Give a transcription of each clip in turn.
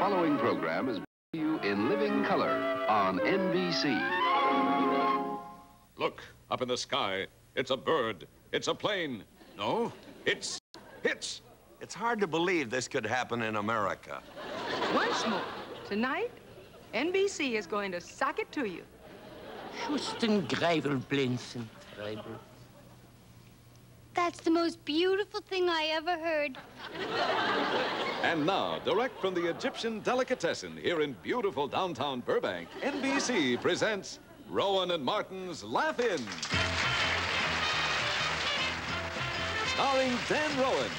following program is brought to you in living color on NBC. Look, up in the sky. It's a bird. It's a plane. No, it's... It's... It's hard to believe this could happen in America. Once more, tonight, NBC is going to sock it to you. Schusten, Greivel, Blinzen, Treibel. That's the most beautiful thing I ever heard. And now, direct from the Egyptian delicatessen here in beautiful downtown Burbank, NBC presents Rowan and Martin's Laugh In. Starring Dan Rowan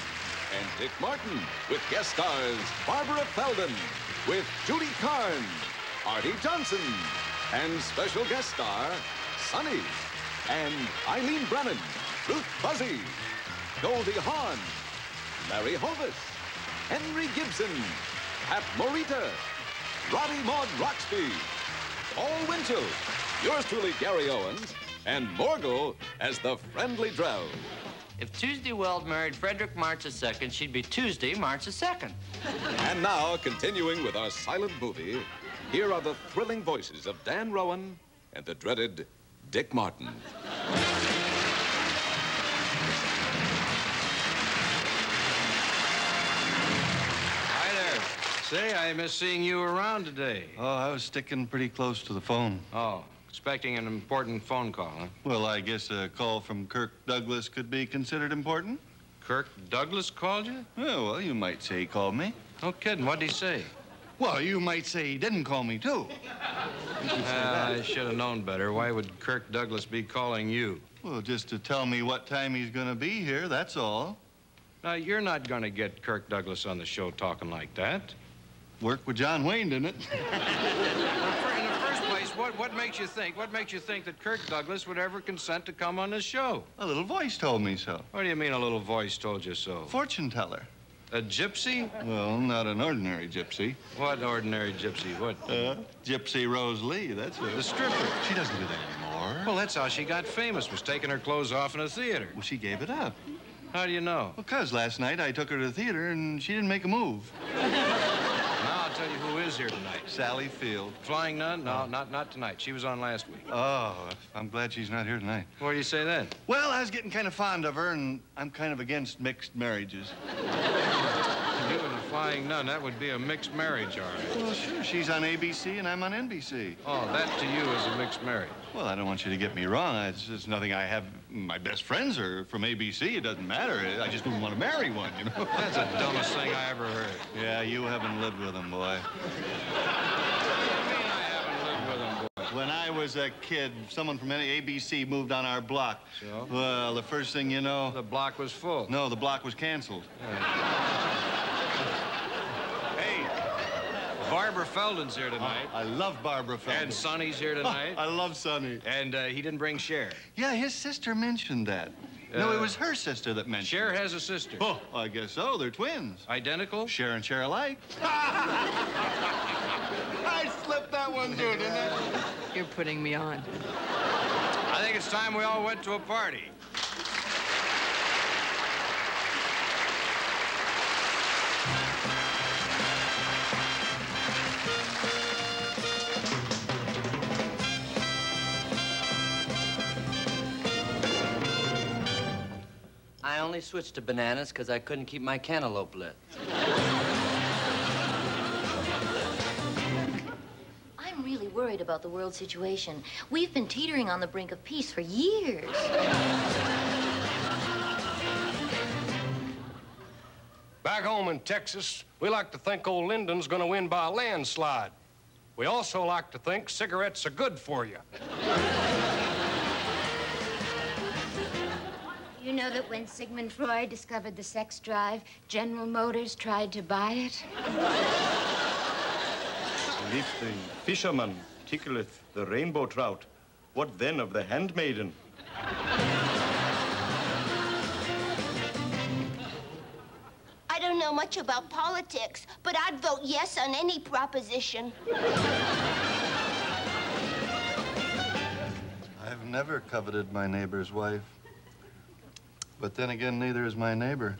and Dick Martin, with guest stars Barbara Feldon, with Judy Carne, Arte Johnson, and special guest star Sonny, and Eileen Brennan, Ruth Buzzi, Goldie Hawn, Larry Hovis, Henry Gibson, Pat Morita, Roddy Maud Roxby, Paul Winchell, yours truly, Gary Owens, and Morgul as the friendly drow. If Tuesday Weld married Fredric March II, she'd be Tuesday, March the second. And now, continuing with our silent movie, here are the thrilling voices of Dan Rowan and the dreaded Dick Martin. Say, I miss seeing you around today. Oh, I was sticking pretty close to the phone. Oh, expecting an important phone call, huh? Well, I guess a call from Kirk Douglas could be considered important. Kirk Douglas called you? Oh, well, you might say he called me. No kidding. What'd he say? Well, you might say he didn't call me, too. Uh, I should have known better. Why would Kirk Douglas be calling you? Well, just to tell me what time he's going to be here, that's all. Now, you're not going to get Kirk Douglas on the show talking like that. Worked with John Wayne, didn't it? In the first place, what, what makes you think, what makes you think that Kirk Douglas would ever consent to come on this show? a little voice told me so. What do you mean a little voice told you so? Fortune teller. A gypsy? Well, not an ordinary gypsy. What ordinary gypsy? What? Uh, Gypsy Rose Lee, that's it. The stripper. She doesn't do that anymore. Well, that's how she got famous, was taking her clothes off in a theater. Well, she gave it up. How do you know? Because last night I took her to the theater and she didn't make a move. Tell you who is here tonight. Sally Field. Flying Nun? No, oh. not not tonight. She was on last week. Oh, I'm glad she's not here tonight. What do you say then? Well, I was getting kind of fond of her, and I'm kind of against mixed marriages. You and the Flying Nun, that would be a mixed marriage, all right. Well, sure, she's on ABC and I'm on NBC. Oh, that to you is a mixed marriage. Well, I don't want you to get me wrong. It's nothing I have. My best friends are from ABC. It doesn't matter. I just wouldn't want to marry one, you know? That's the dumbest thing I ever heard. yeah, you haven't lived with them, boy. What do you mean I haven't lived with him, boy? When I was a kid, someone from any ABC moved on our block. So? Well, the first thing you know, The block was full. no, the block was canceled. Hey, Barbara Feldon's here tonight. I love Barbara Feldon. And Sonny's here tonight. I love Sonny. And uh, he didn't bring Cher. Yeah, his sister mentioned that. no, Uh, it was her sister that mentioned Cher it. has a sister. Oh, I guess so. They're twins. Identical? Share and share alike. I slipped that one through, didn't I? You're putting me on. I think it's time we all went to a party. Only switched to bananas because I couldn't keep my cantaloupe lit. I'm really worried about the world situation. We've been teetering on the brink of peace for years. Back home in Texas, we like to think old Lyndon's gonna win by a landslide. We also like to think cigarettes are good for you. You know that when Sigmund Freud discovered the sex drive, General Motors tried to buy it? And if the fisherman tickleth the rainbow trout, what then of the handmaiden? I don't know much about politics, but I'd vote yes on any proposition. I've never coveted my neighbor's wife. But then again, neither is my neighbor.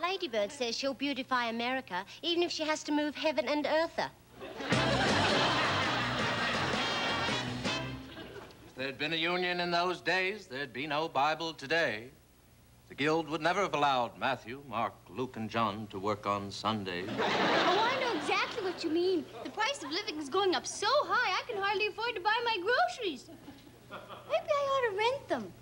Ladybird says she'll beautify America, even if she has to move heaven and eartha. If there'd been a union in those days, there'd be no Bible today. The Guild would never have allowed Matthew, Mark, Luke, and John to work on Sundays. Oh, I know exactly what you mean. The price of living is going up so high, I can hardly afford to buy my groceries. Maybe I ought to rent them.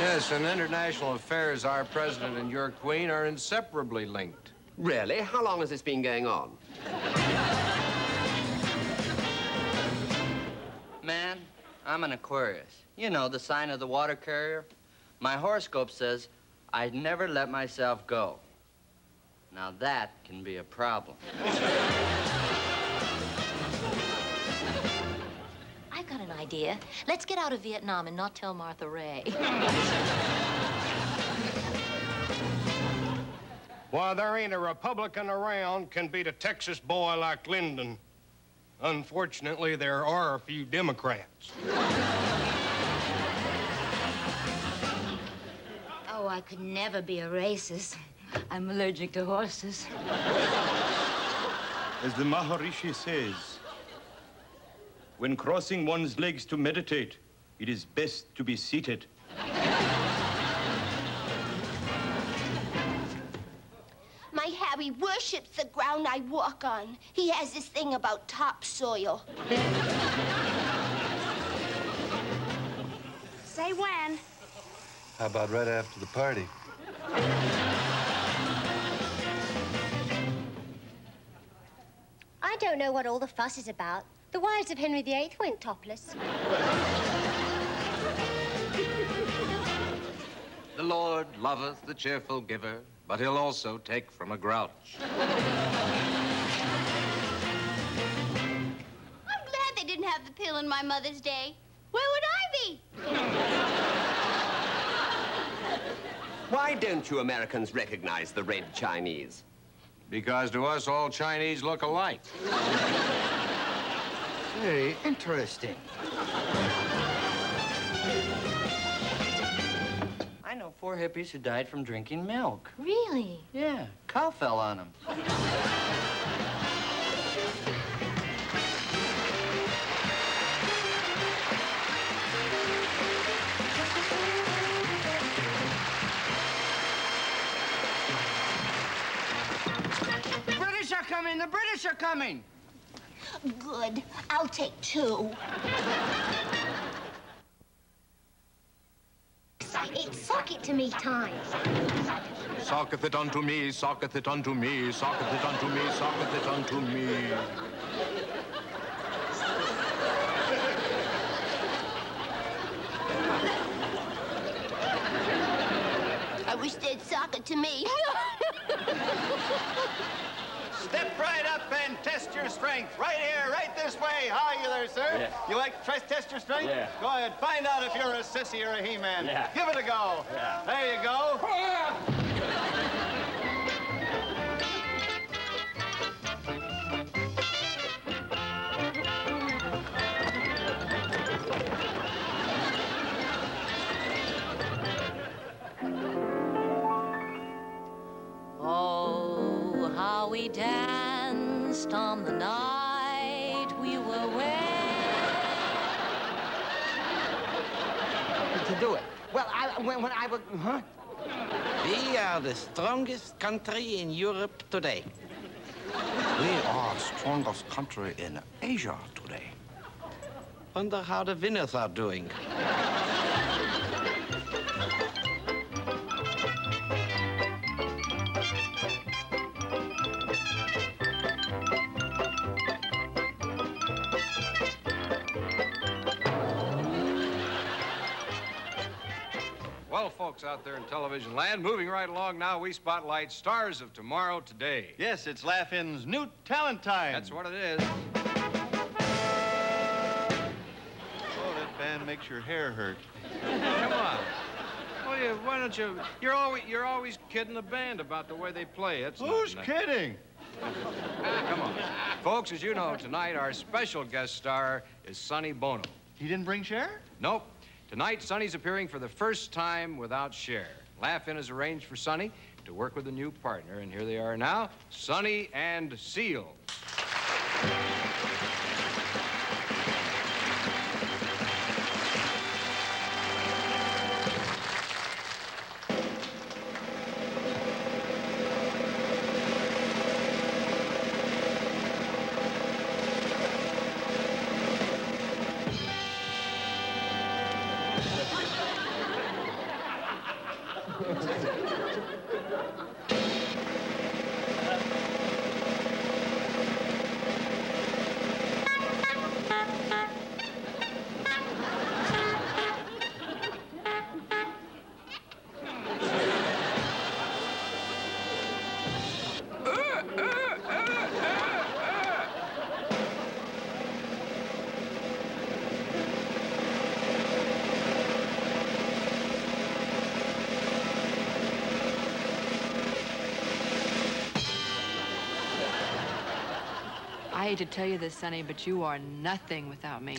Yes, in international affairs, our president and your queen are inseparably linked. Really? How long has this been going on? Man, I'm an Aquarius. You know, the sign of the water carrier. My horoscope says I'd never let myself go. Now that can be a problem. idea. Let's get out of Vietnam and not tell Martha Raye. Why, there ain't a Republican around can beat a Texas boy like Lyndon. Unfortunately, there are a few Democrats. Oh, I could never be a racist. I'm allergic to horses. As the Maharishi says, when crossing one's legs to meditate, it is best to be seated. My Harry worships the ground I walk on. He has this thing about topsoil. Say when. How about right after the party? I don't know what all the fuss is about. The wives of Henry VIII went topless. The Lord loveth the cheerful giver, but he'll also take from a grouch. I'm glad they didn't have the pill in my Mother's Day. Where would I be? Why don't you Americans recognize the red Chinese? Because to us, all Chinese look alike. Very interesting. I know four hippies who died from drinking milk. Really? Yeah, cow fell on them. The British are coming! The British are coming! Good. I'll take two. It's sock it to me time. Socketh it unto me, socketh it unto me, socketh it unto me, socketh it unto me. I wish they'd sock it to me. Step right up and test your strength. Right here, right this way. How are you there, sir? Yeah. You like to try test your strength? Yeah. Go ahead. Find out if you're a sissy or a he-man. Yeah. Give it a go. Yeah. There you go. On the night we were wed. To do it. Well, I, when, when I was, huh? We are the strongest country in Europe today. We are strongest country in Asia today. Wonder how the winners are doing. Folks out there in television land, moving right along now, we spotlight stars of tomorrow today. Yes, it's Laugh-In's new talent time. That's what it is. Oh, that band makes your hair hurt. Come on. Well, you, why don't you? You're always you're always kidding the band about the way they play. That's Who's kidding? Ah, come on, folks. As you know, tonight our special guest star is Sonny Bono. He didn't bring Cher? Nope. Tonight, Sonny's appearing for the first time without Cher. Laugh-In has arranged for Sonny to work with a new partner, and here they are now, Sonny and Seal. Hate to tell you this, Sonny, but you are nothing without me.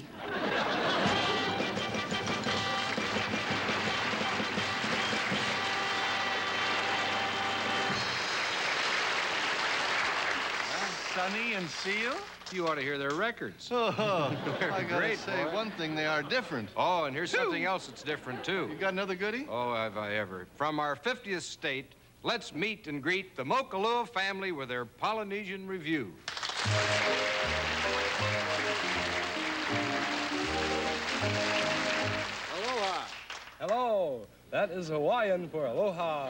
Sonny and Seal? You ought to hear their records. Oh, oh, They're I gotta great, say, boy. one thing, they are different. Oh, and here's something else that's different, too. You got another goodie? Oh, have I ever. From our 50th state, let's meet and greet the Mokalua family with their Polynesian revue. Hello. That is Hawaiian for aloha.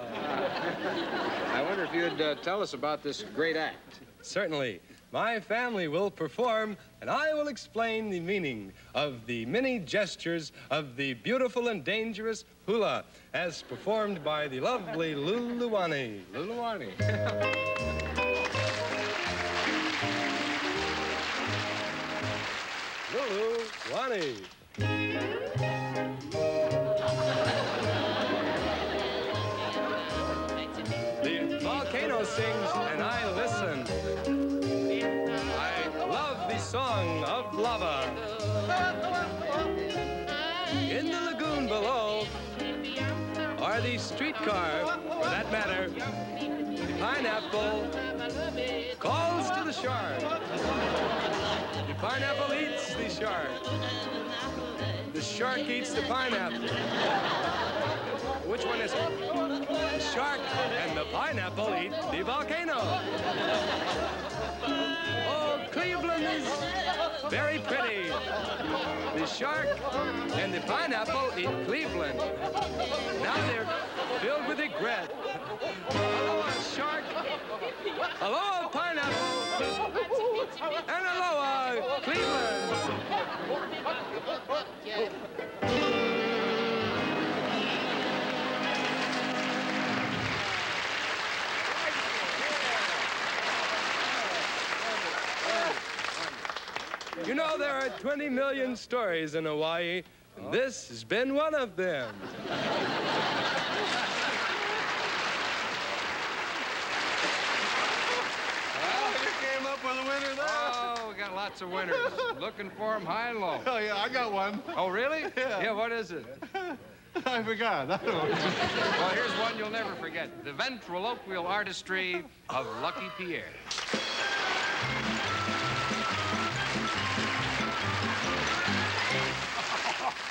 I wonder if you'd uh, tell us about this great act. Certainly. My family will perform, and I will explain the meaning of the many gestures of the beautiful and dangerous hula, as performed by the lovely Luluani. Luluani. Luluani. The lava. In the lagoon below are the streetcar, for that matter, the pineapple calls to the shark. The pineapple eats the shark. The shark eats the pineapple. Which one is it? The shark and the pineapple eat the volcano. Cleveland is very pretty. The shark and the pineapple eat Cleveland. Now they're filled with regret. Aloha, shark. Aloha, pineapple. And aloha, Cleveland. You know, there are 20 million stories in Hawaii, and this has been one of them. Well, you came up with a winner there. Oh, we got lots of winners. Looking for them high and low. Oh, yeah, I got one. Oh, really? Yeah. Yeah, what is it? I forgot. I don't know. Well, here's one you'll never forget. The ventriloquial artistry of Lucky Pierre.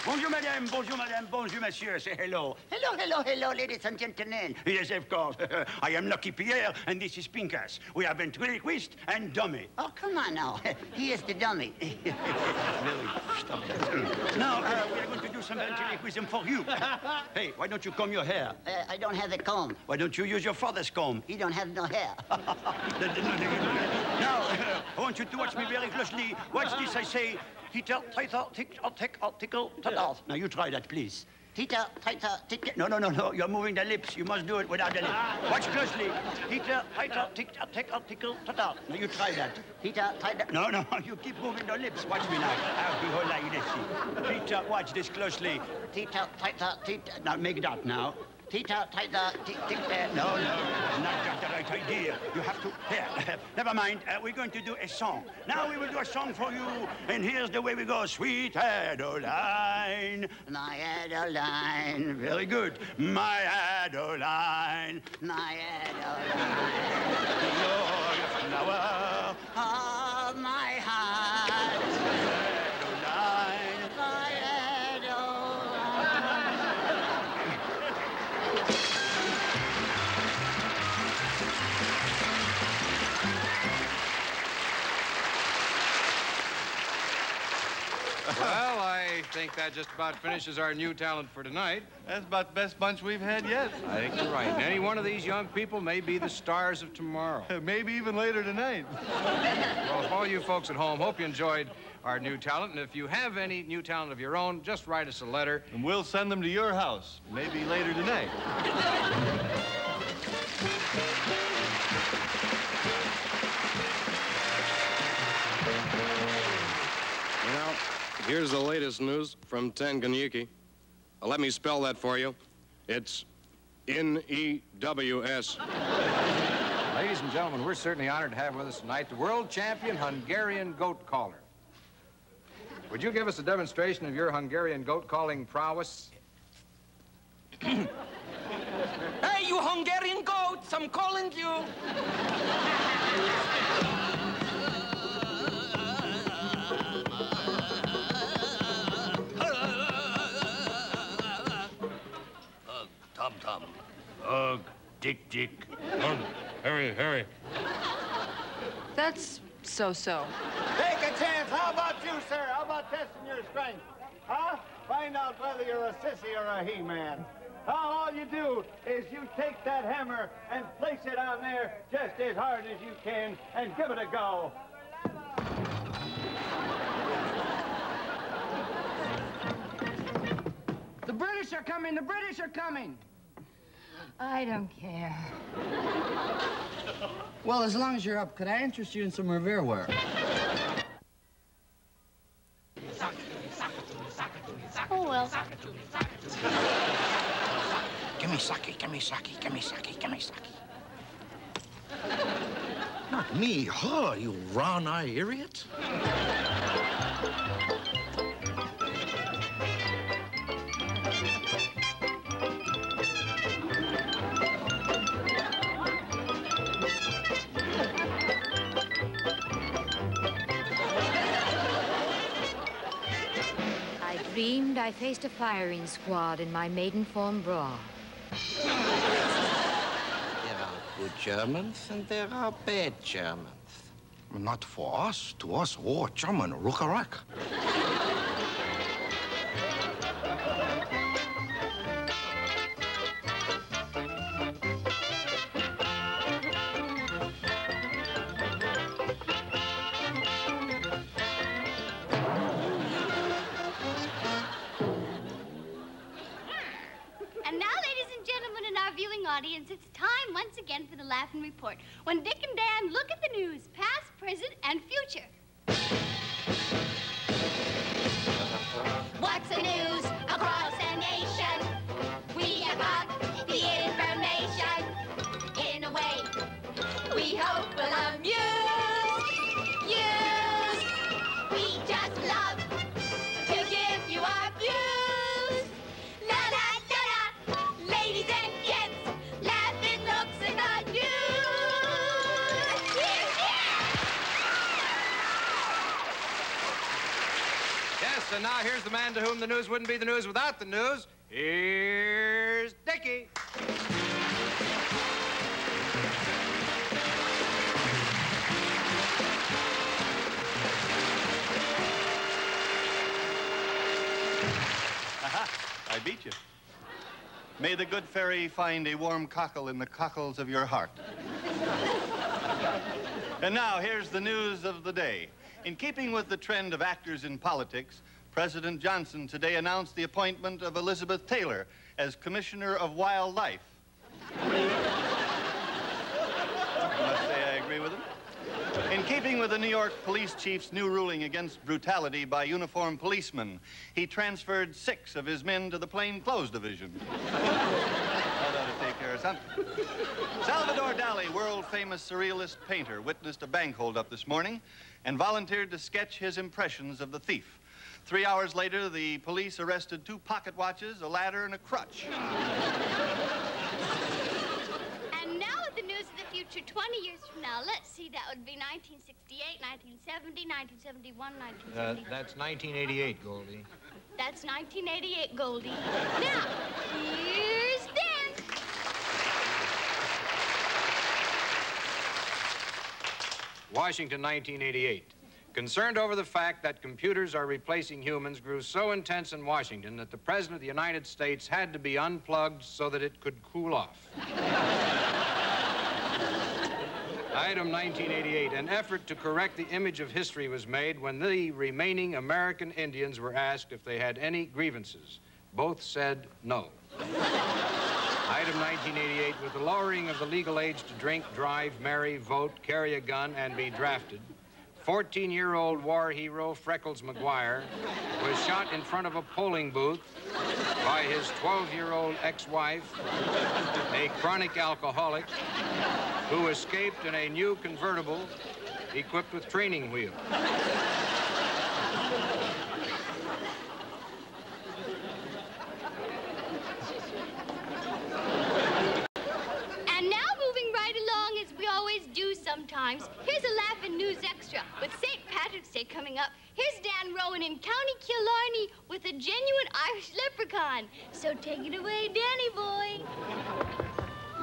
Bonjour, madame. Bonjour, madame. Bonjour, monsieur. Say hello. Hello, hello, hello, ladies and gentlemen. Yes, of course. I am Lucky Pierre, and this is Pincus. We are ventriloquist and dummy. Oh, come on now. He is the dummy. Really, stop that. now, uh, we are going to do some ventriloquism for you. hey, why don't you comb your hair? Uh, I don't have a comb. Why don't you use your father's comb? He don't have no hair. now, I want you to watch me very closely. Watch this, I say. Teeter, tighter, tick, or tick, or tickle, ta Now, you try that, please. Teeter, tighter, tick. No, no, no, no. You're moving the lips. You must do it without the lips. Ah. Watch closely. Teeter, tighter, tick, or tick, or tickle, ta Now, you try that. Teeter, tighter. No, no, you keep moving the lips. Watch me now. I'll be whole like this. Teeter, watch this closely. Teeter, tighter, teeter. Now, make that now. Tick, tick, uh, No, no, not got the right idea. You have to. Here, never mind. Uh, we're going to do a song. Now we will do a song for you, and here's the way we go. Sweet Adeline, My Adeline, very good. My Adeline, my Adeline, you're the flower of my heart. Think that just about finishes our new talent for tonight. That's about the best bunch we've had yet. I think you're right. And any one of these young people may be the stars of tomorrow. Maybe even later tonight. Well, if all you folks at home, hope you enjoyed our new talent. And if you have any new talent of your own, just write us a letter. And we'll send them to your house, maybe later tonight. here's the latest news from Tanganyika. Uh, let me spell that for you. It's N-E-W-S. Ladies and gentlemen, we're certainly honored to have with us tonight the world champion Hungarian goat caller. Would you give us a demonstration of your Hungarian goat calling prowess? Hey, you Hungarian goats, I'm calling you. Tom Tom. Ugh, Dick Dick. Come, hurry, hurry. That's so-so. Take a chance. How about you, sir? How about testing your strength? Huh? Find out whether you're a sissy or a he-man. All you do is you take that hammer and place it on there just as hard as you can and give it a go. The British are coming! The British are coming! I don't care. Well, as long as you're up, could I interest you in some Revere Ware? Oh, well. Give me sake, give me sake, give me sake, give me sake. Not me, her, you round-eyed idiot. Dreamed I faced a firing squad in my Maidenform bra. There are good Germans and there are bad Germans. Not for us. To us, war, German, Rukarak. The Laugh-In Report. When Dick and Dan look at the news, past, present, and future. What's the news across and now here's the man to whom the news wouldn't be the news without the news. Here's Dickie. Aha, I beat you. May the good fairy find a warm cockle in the cockles of your heart. and now, here's the news of the day. In keeping with the trend of actors in politics, President Johnson today announced the appointment of Elizabeth Taylor as Commissioner of Wildlife. I must say I agree with him. In keeping with the New York police chief's new ruling against brutality by uniformed policemen, he transferred six of his men to the plainclothes division. Now, or something. Salvador Dali, world famous surrealist painter, witnessed a bank holdup this morning and volunteered to sketch his impressions of the thief. Three hours later, the police arrested two pocket watches, a ladder, and a crutch. And now with the news of the future 20 years from now, let's see, that would be 1968, 1970, 1971, Uh, that's 1988, Goldie. That's 1988, Goldie. Now, here's Dan. Washington, 1988. Concerned over the fact that computers are replacing humans grew so intense in Washington that the President of the United States had to be unplugged so that it could cool off. Item 1988. An effort to correct the image of history was made when the remaining American Indians were asked if they had any grievances. Both said no. Item 1988. With the lowering of the legal age to drink, drive, marry, vote, carry a gun, and be drafted, 14-year-old war hero Freckles McGuire was shot in front of a polling booth by his 12-year-old ex-wife, a chronic alcoholic, who escaped in a new convertible equipped with training wheels. And now moving right along as we always do sometimes, here's a Laugh-In news extra. With St. Patrick's Day coming up, here's Dan Rowan in County Killarney with a genuine Irish leprechaun. So take it away, Danny boy.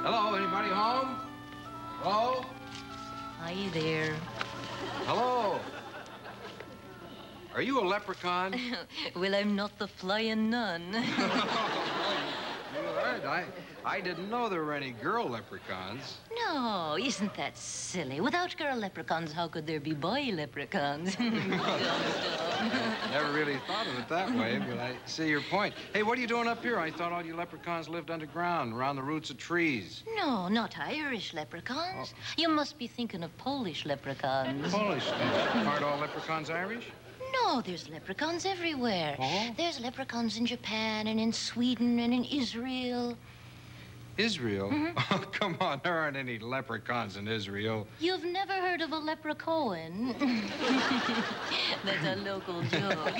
Hello, anybody home? Hello? Hi there. Hello? Are you a leprechaun? well, I'm not the flying nun. Heard. I, I didn't know there were any girl leprechauns. no, isn't that silly? Without girl leprechauns, how could there be boy leprechauns? Never really thought of it that way, but I see your point. Hey, what are you doing up here? I thought all you leprechauns lived underground, around the roots of trees. no, not Irish leprechauns. Oh. You must be thinking of Polish leprechauns. Polish. Aren't all leprechauns Irish? No, there's leprechauns everywhere. Oh? There's leprechauns in Japan and in Sweden and in Israel. Israel? Mm-hmm. Oh, come on. There aren't any leprechauns in Israel. You've never heard of a leprechaun? That's a local joke.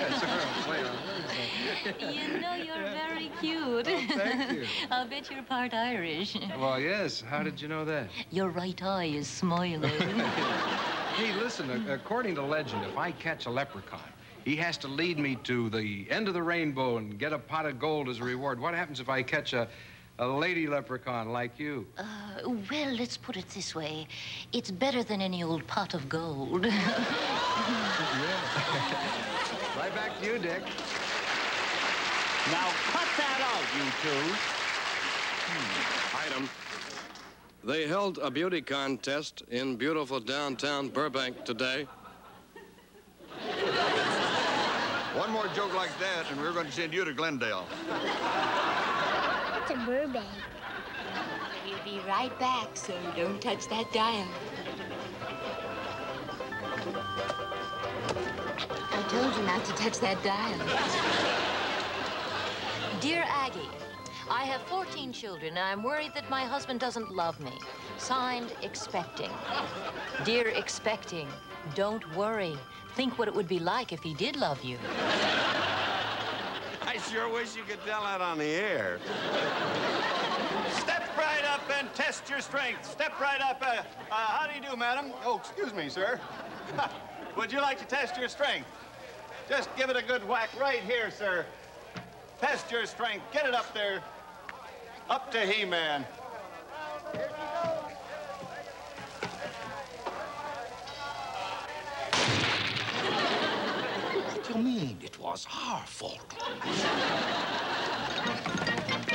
you know you're very oh, cute. Oh, thank you. I'll bet you're part Irish. Well, yes. How did you know that? Your right eye is smiling. Hey, listen, according to legend, if I catch a leprechaun, he has to lead me to the end of the rainbow and get a pot of gold as a reward. What happens if I catch a, a lady leprechaun like you? Uh, well, let's put it this way. It's better than any old pot of gold. right back to you, Dick. Now cut that out, you two. Item. They held a beauty contest in beautiful downtown Burbank today. One more joke like that, and we're going to send you to Glendale. It's a Burbank. We'll be right back, so don't touch that dial. I told you not to touch that dial. Dear Aggie, I have 14 children, and I'm worried that my husband doesn't love me. Signed, Expecting. Dear Expecting, don't worry. Think what it would be like if he did love you. Sure wish you could tell that on the air. Step right up and test your strength. Step right up. Uh, uh, how do you do, madam? Oh, excuse me, sir. Would you like to test your strength? Just give it a good whack right here, sir. Test your strength. Get it up there. Up to He-Man. What do you mean it was our fault?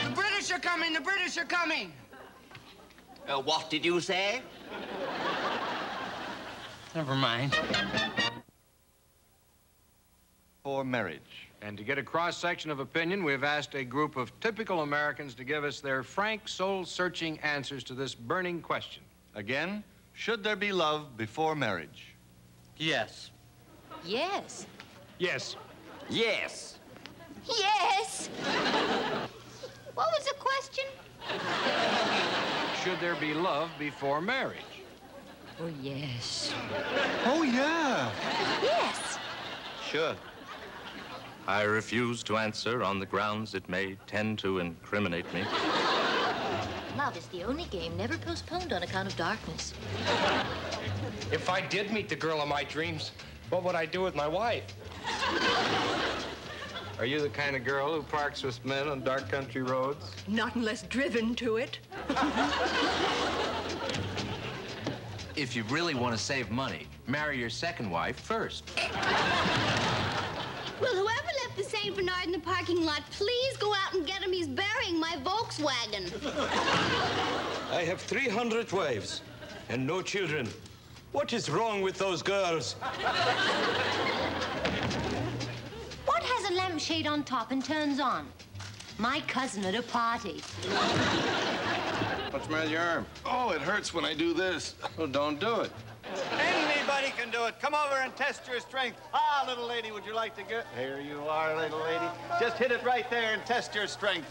The British are coming! The British are coming! Uh, what did you say? Never mind. For marriage. And to get a cross-section of opinion, we've asked a group of typical Americans to give us their frank, soul-searching answers to this burning question. Again, should there be love before marriage? Yes. Yes. Yes. Yes. Yes. what was the question? Should there be love before marriage? Oh, yes. Oh, yeah. Yes. Sure. I refuse to answer on the grounds it may tend to incriminate me. Love is the only game never postponed on account of darkness. If I did meet the girl of my dreams, what would I do with my wife? Are you the kind of girl who parks with men on dark country roads? Not unless driven to it. If you really want to save money, marry your second wife first. Will whoever left the St. Bernard in the parking lot please go out and get him? He's burying my Volkswagen. I have 300 wives and no children. What is wrong with those girls? What has a lampshade on top and turns on? My cousin at a party. What's the matter with your arm? Oh, it hurts when I do this. Well, don't do it. Anybody can do it. Come over and test your strength. Ah, little lady, would you like to get... Here you are, little lady. Just hit it right there and test your strength.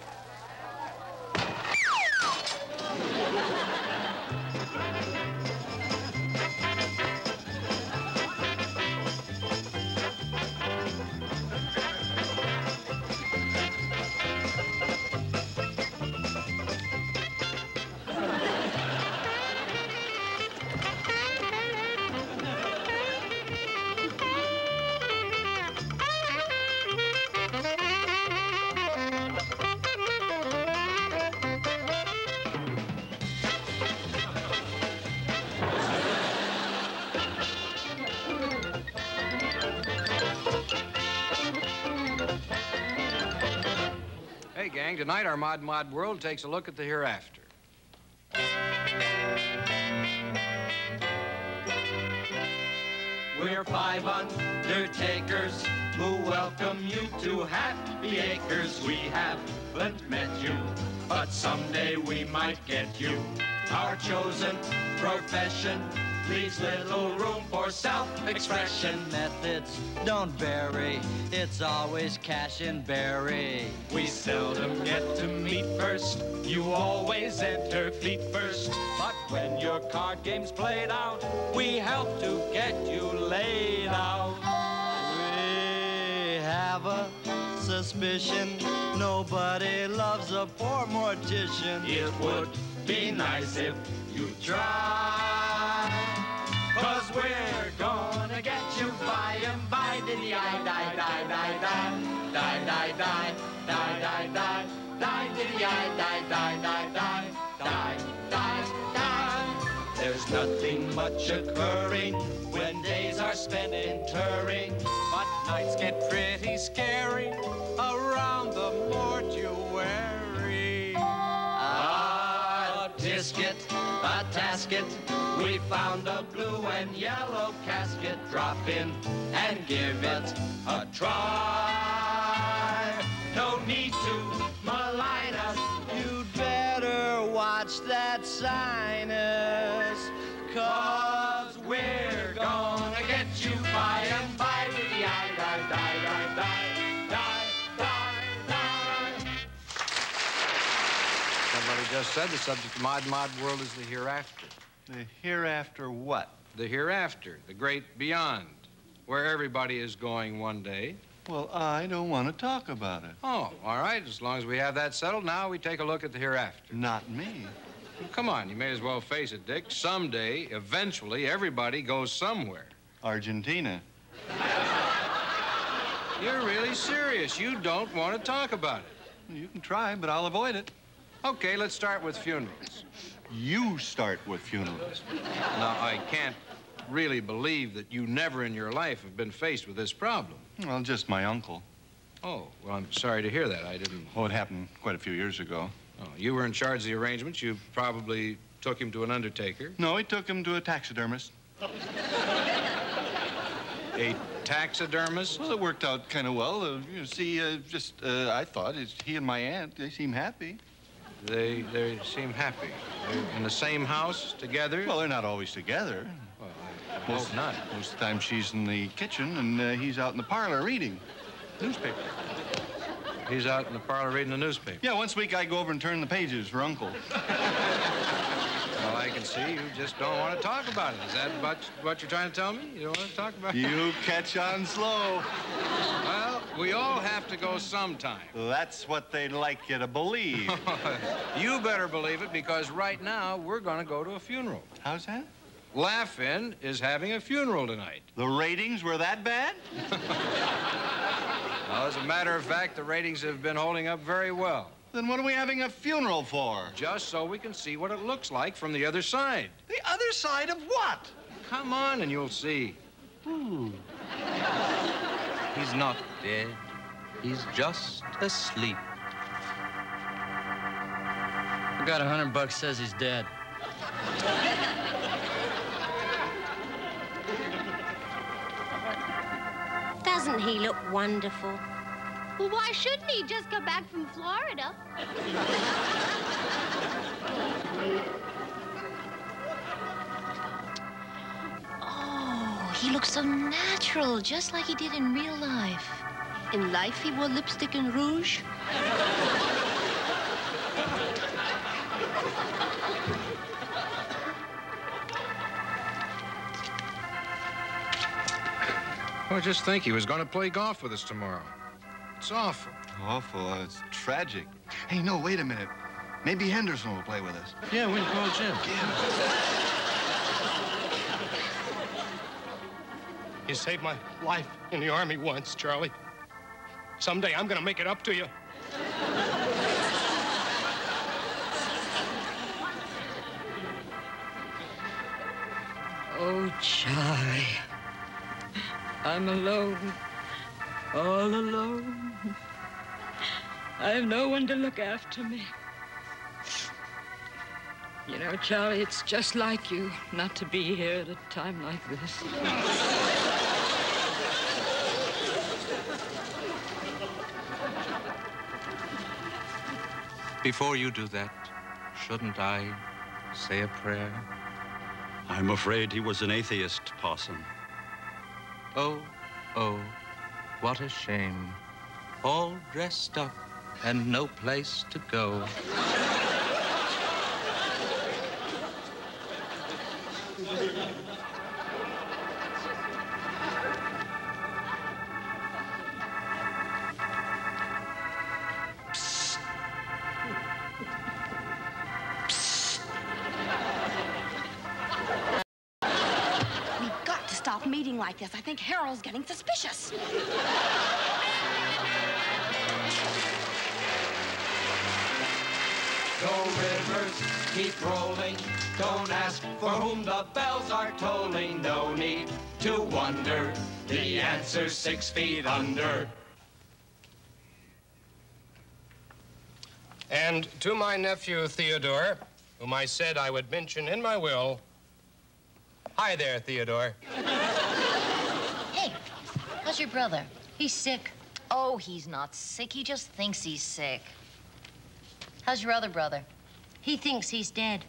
Tonight our Mod Mod World takes a look at the hereafter. We're five undertakers who welcome you to Happy Acres. We haven't met you, but someday we might get you. Our chosen profession leaves little room for self-expression. Methods don't vary. It's always cash and berry. We seldom get to meet first. You always enter feet first. But when your card game's played out, we help to get you laid out. We have a suspicion nobody loves a poor mortician. It would be nice if you try. Much occurring when days are spent in touring. But nights get pretty scary around the mortuary. Ah, a tisket, a tasket. We found a blue and yellow casket. Drop in and give it a try. No need to malign us. You'd better watch that sinus. Just said the subject of Mod Mod World is the hereafter. The hereafter what? The hereafter, the great beyond, where everybody is going one day. Well, I don't want to talk about it. Oh, all right. As long as we have that settled, now we take a look at the hereafter. Not me. Well, come on, you may as well face it, Dick. Someday, eventually, everybody goes somewhere. Argentina. You're really serious. You don't want to talk about it. You can try, but I'll avoid it. Okay, let's start with funerals. You start with funerals. Now, I can't really believe that you never in your life have been faced with this problem. Well, just my uncle. Oh, well, I'm sorry to hear that. I didn't. Oh, it happened quite a few years ago. Oh, you were in charge of the arrangements. You probably took him to an undertaker. No, he took him to a taxidermist. A taxidermist? Well, it worked out kind of well. Uh, you see, uh, just, uh, I thought, it's he and my aunt, they seem happy. They they seem happy. They're in the same house together. Well, they're not always together. Well, I Most hope not. Most of the time she's in the kitchen and uh, he's out in the parlor reading newspaper. He's out in the parlor reading the newspaper. Yeah, once a week I go over and turn the pages for Uncle. Well, I can see you just don't want to talk about it. Is that what, what you're trying to tell me? You don't want to talk about it? You catch on slow. We all have to go sometime. That's what they'd like you to believe. you better believe it because right now we're going to go to a funeral. How's that? Laugh-In is having a funeral tonight. The ratings were that bad? Well, as a matter of fact, the ratings have been holding up very well. Then what are we having a funeral for? Just so we can see what it looks like from the other side. The other side of what? Come on and you'll see. Hmm. He's not dead. He's just asleep. I got a hundred bucks says he's dead. Doesn't he look wonderful? Well, why shouldn't he just come back from Florida? He looks so natural, just like he did in real life. In life, he wore lipstick and rouge. Well, just think he was going to play golf with us tomorrow. It's awful. Awful. Uh, it's tragic. Hey, no, wait a minute. Maybe Henderson will play with us. Yeah, we can call Jim. You saved my life in the Army once, Charlie. Someday I'm gonna make it up to you. Oh, Charlie. I'm alone. All alone. I have no one to look after me. You know, Charlie, it's just like you not to be here at a time like this. Before you do that, shouldn't I say a prayer? I'm afraid he was an atheist, Parson. Oh, oh, what a shame. All dressed up and no place to go. Think Harold's getting suspicious. Go rivers, keep rolling. Don't ask for whom the bells are tolling. No need to wonder. The answer's six feet under. And to my nephew, Theodore, whom I said I would mention in my will. Hi there, Theodore. How's your brother? He's sick. Oh, he's not sick. He just thinks he's sick. How's your other brother? He thinks he's dead.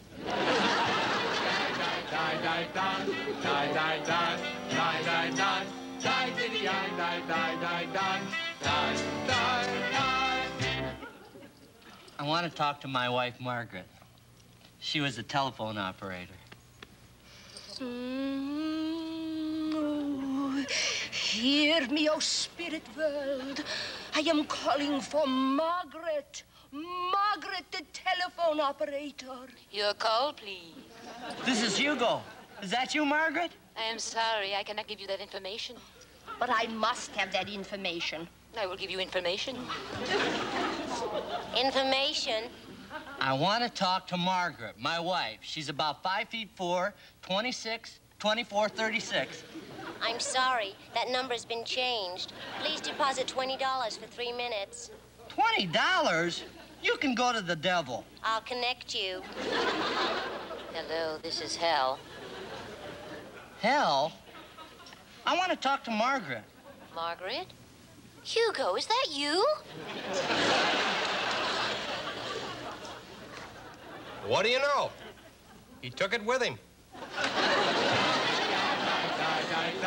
I want to talk to my wife, Margaret. She was a telephone operator. Mm -hmm hear me, O spirit world. I am calling for Margaret. Margaret, the telephone operator. Your call, please. This is Hugo. Is that you, Margaret? I am sorry, I cannot give you that information. But I must have that information. I will give you information. information? I want to talk to Margaret, my wife. She's about five feet four, 26, 24, 36. I'm sorry. That number's been changed. Please deposit $20 for three minutes. $20? You can go to the devil. I'll connect you. Hello, this is Hell. Hell? I want to talk to Margaret. Margaret? Hugo, is that you? What do you know? He took it with him.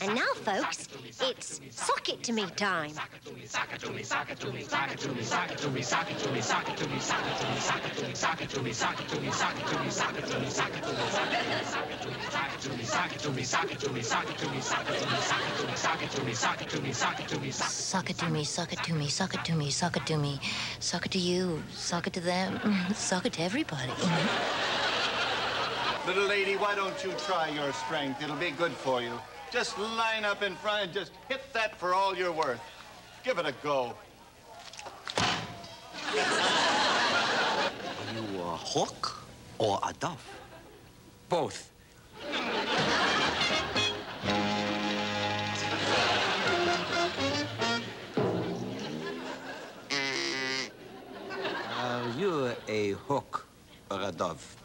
And now, folks, it's sock it to me time. Suck it to me, suck it to me, suck it to me, suck it to me, suck it to you, suck it to them, suck it to everybody. Little lady, why don't you try your strength? It'll be good for you. Just line up in front and just hit that for all you're worth. Give it a go. Are you a hawk or a dove? Both. Are you a hawk or a dove?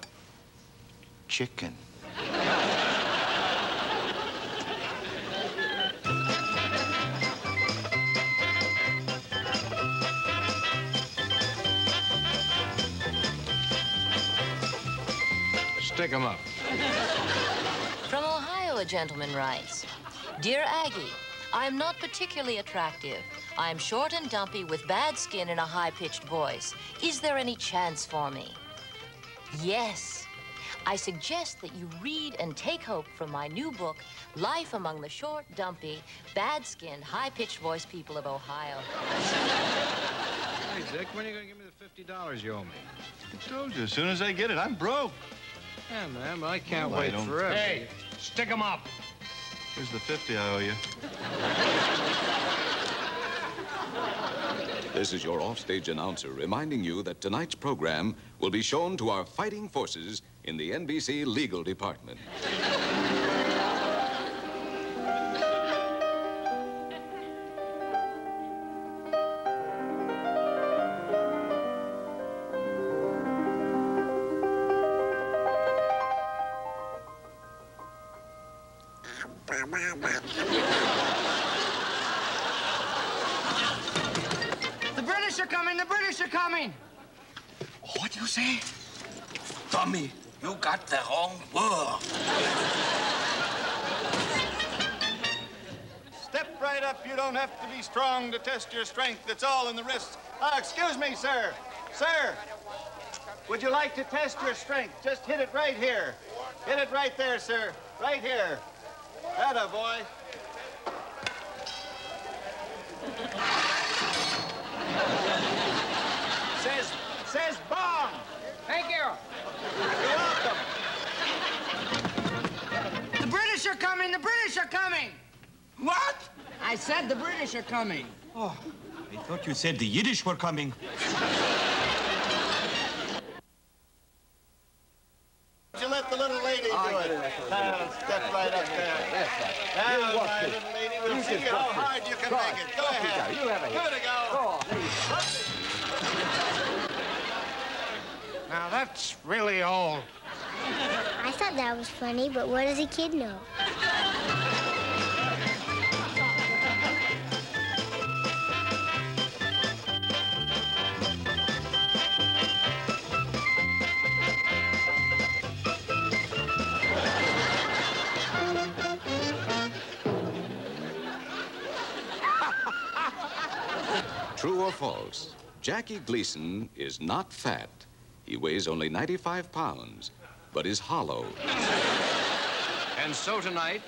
Chicken. Stick 'em up. From Ohio, a gentleman writes Dear Aggie, I am not particularly attractive. I am short and dumpy with bad skin and a high pitched voice. Is there any chance for me? Yes. I suggest that you read and take hope from my new book, Life Among the Short, Dumpy, Bad Skinned, High Pitched Voice People of Ohio. Hey, Dick, when are you going to give me the fifty dollars you owe me? I told you, as soon as I get it, I'm broke. Yeah, man, but I can't Well, wait don't- forever. Hey, stick 'em up. Here's the 50 I owe you. This is your offstage announcer reminding you that tonight's program will be shown to our fighting forces in the NBC legal department. Test your strength. It's all in the wrists. Ah, excuse me, sir. Sir, would you like to test your strength? Just hit it right here. Hit it right there, sir. Right here. Atta boy. says, says bomb. Thank you. You're welcome. The British are coming! The British are coming! What? I said the British are coming. Oh, I thought you said the Yiddish were coming. You let the little lady do it. Now, step right up there. Now, You watch my it. little lady, we'll You see just how it. hard you can Go make it. Go ahead. You have a hit. Give it a go. Go on. Now, that's really all. I thought that was funny, but what does a kid know? True or false? Jackie Gleason is not fat. He weighs only 95 pounds, but is hollow. And so tonight,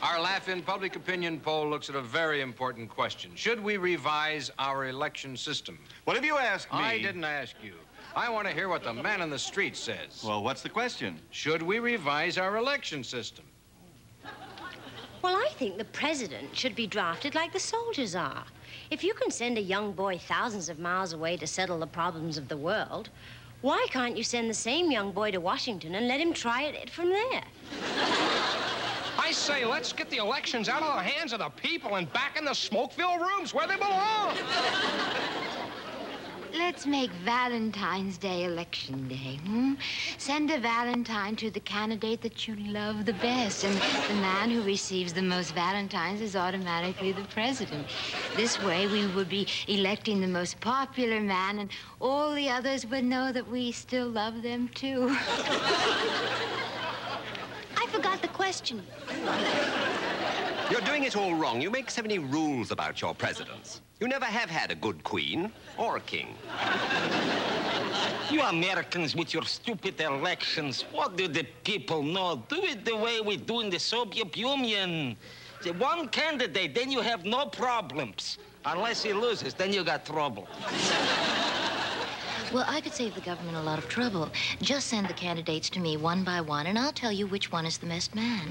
our Laugh-In Public Opinion poll looks at a very important question. Should we revise our election system? What have you asked me? I didn't ask you. I want to hear what the man in the street says. Well, what's the question? Should we revise our election system? Well, I think the president should be drafted like the soldiers are. If you can send a young boy thousands of miles away to settle the problems of the world, why can't you send the same young boy to Washington and let him try it from there? I say, let's get the elections out of the hands of the people and back in the smoke-filled rooms where they belong. Let's make Valentine's Day election day, hmm? Send a Valentine to the candidate that you love the best, and the man who receives the most Valentines is automatically the president. This way, we would be electing the most popular man, and all the others would know that we still love them, too. I forgot the question. You're doing it all wrong. You make so many rules about your presidents. You never have had a good queen or a king. You Americans with your stupid elections, what do the people know? Do it the way we do in the Soviet Union. The one candidate, then you have no problems. Unless he loses, then you got trouble. Well, I could save the government a lot of trouble. Just send the candidates to me one by one, and I'll tell you which one is the best man.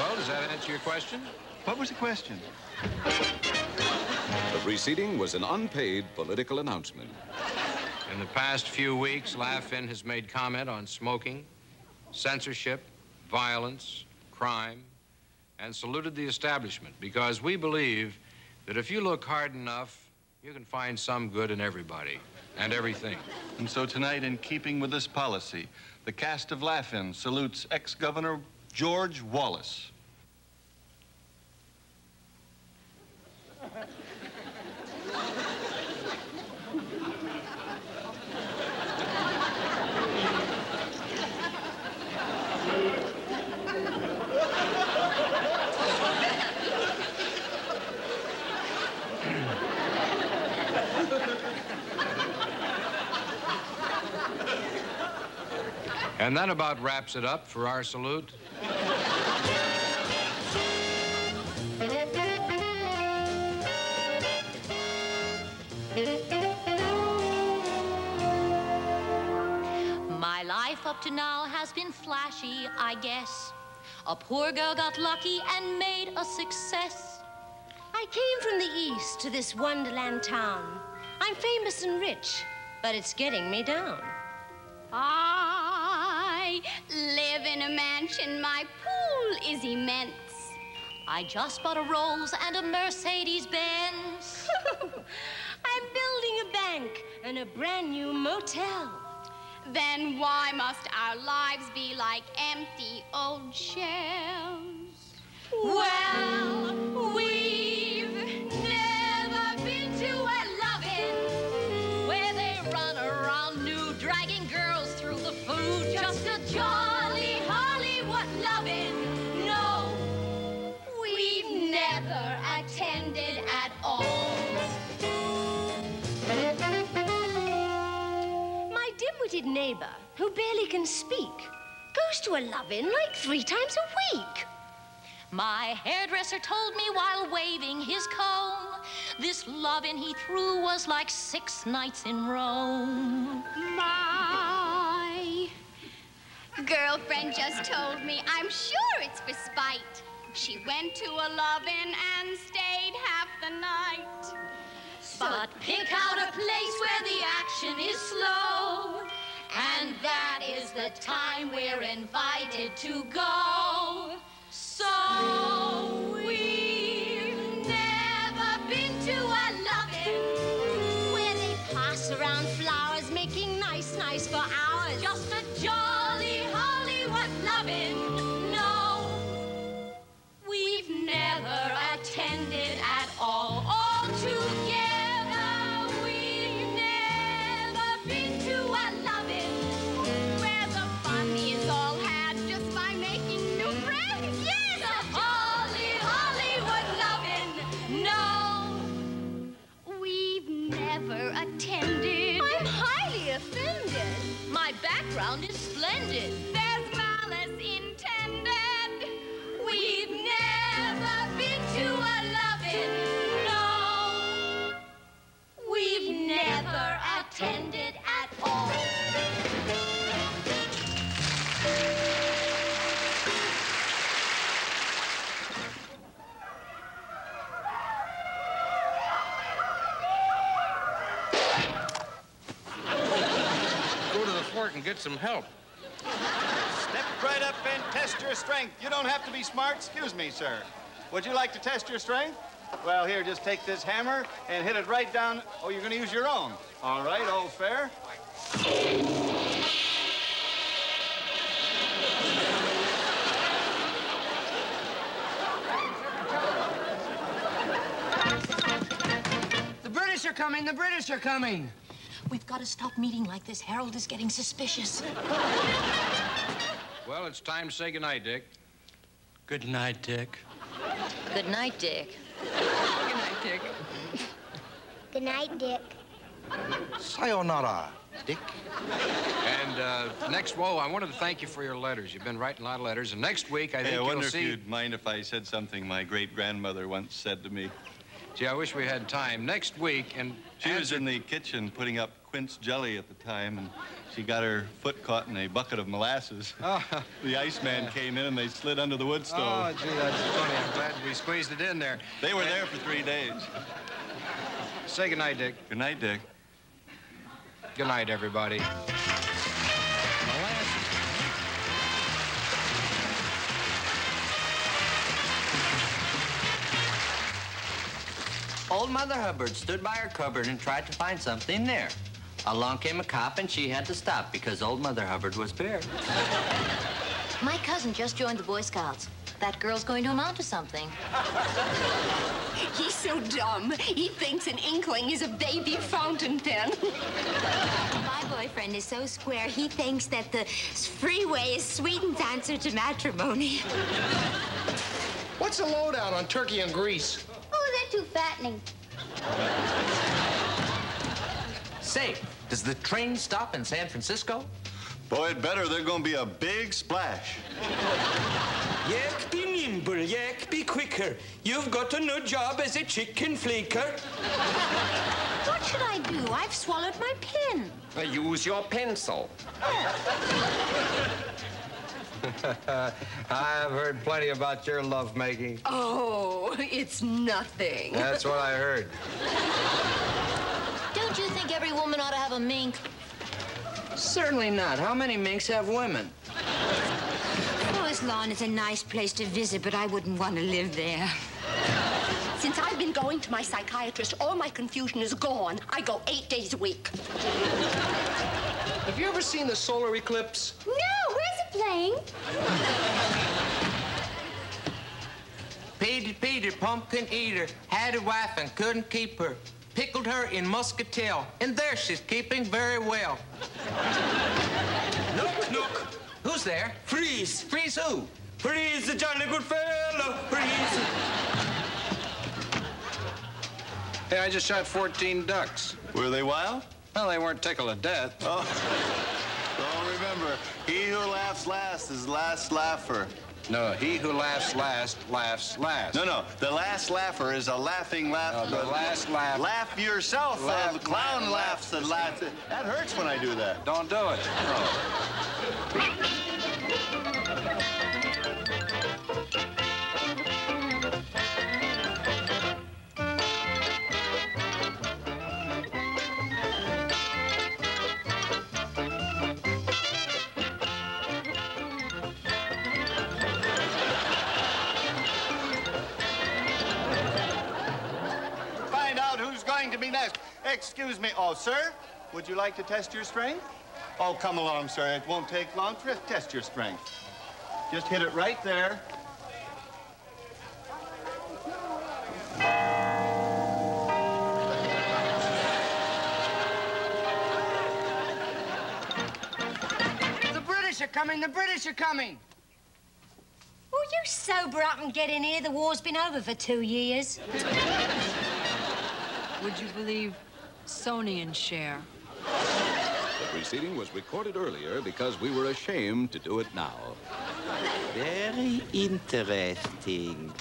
Well, does that answer your question? What was the question? The preceding was an unpaid political announcement. In the past few weeks, Laugh-In has made comment on smoking, censorship, violence, crime, and saluted the establishment because we believe that if you look hard enough, you can find some good in everybody and everything. And so tonight, in keeping with this policy, the cast of Laugh-In salutes ex-governor George Wallace. And that about wraps it up for our salute. Life up to now has been flashy, I guess. A poor girl got lucky and made a success. I came from the east to this wonderland town. I'm famous and rich, but it's getting me down. I live in a mansion. My pool is immense. I just bought a Rolls and a Mercedes Benz. I'm building a bank and a brand new motel. Then why must our lives be like empty old shells? Well, My neighbor, who barely can speak, goes to a love-in like three times a week. My hairdresser told me while waving his comb, this lovin' he threw was like six nights in Rome. My girlfriend just told me. I'm sure it's for spite. She went to a love-in and stayed half the night. But pick out a place where the action is slow, and that is the time we're invited to go. So get some help. Step right up and test your strength. You don't have to be smart. Excuse me, sir. Would you like to test your strength? Well, here, just take this hammer and hit it right down. Oh, you're going to use your own. All right, all fair. The British are coming, the British are coming. We've got to stop meeting like this. Harold is getting suspicious. Well, it's time to say goodnight, Dick. Good night, Dick. Good night, Dick. Good night, Dick. Good night, Dick. Sayonara, Dick. And uh, next, whoa, I wanted to thank you for your letters. You've been writing a lot of letters. And next week, I Hey, think I you'll wonder if see... you'd mind if I said something my great-grandmother once said to me. Gee, I wish we had time. Next week, and She was in the kitchen putting up quince jelly at the time, and she got her foot caught in a bucket of molasses. Ah. the Iceman came in, and they slid under the wood stove. Oh, gee, that's funny. I'm glad we squeezed it in there. They were there for three days. Say goodnight, Dick. Good night, Dick. Good night, everybody. Old Mother Hubbard stood by her cupboard and tried to find something there. Along came a cop and she had to stop because old Mother Hubbard was bare. My cousin just joined the Boy Scouts. That girl's going to amount to something. He's so dumb. He thinks an inkling is a baby fountain pen. My boyfriend is so square, he thinks that the freeway is Sweden's answer to matrimony. What's the lowdown on turkey and grease? They're too fattening. Say, does the train stop in San Francisco? Boy, it better. There's going to be a big splash. Yak, be nimble, yak, be quicker. You've got a new job as a chicken flaker. What should I do? I've swallowed my pen. Use your pencil. I've heard plenty about your lovemaking. Oh, it's nothing. That's what I heard. Don't you think every woman ought to have a mink? Certainly not. How many minks have women? Oh, Forest Lawn is a nice place to visit, but I wouldn't want to live there. Since I've been going to my psychiatrist, all my confusion is gone. I go eight days a week. Have you ever seen the solar eclipse? No, where's it playing? Peter, Peter, pumpkin eater, had a wife and couldn't keep her. Pickled her in muscatel, and there she's keeping very well. Knock, knock. Who's there? Freeze. Freeze who? Freeze, the jolly good fellow. Freeze. Hey, I just shot 14 ducks. Were they wild? Well, they weren't tickled to death. Oh. Remember, he who laughs last is last laugher. No, he who laughs last laughs last. No, no. The last laugher is a laughing laugh. No, the last laugh- Laugh yourself. Laugh, uh, the clown laugh, laughs and laughs. That hurts when I do that. Don't do it. Find Excuse me. Oh, sir, would you like to test your strength? Oh, come along, sir. It won't take long to test your strength. Just hit it right there. The British are coming. The British are coming. Will you sober up and get in here? The war's been over for two years. Would you believe Sonny and Cher? The proceeding was recorded earlier because we were ashamed to do it now. Very interesting.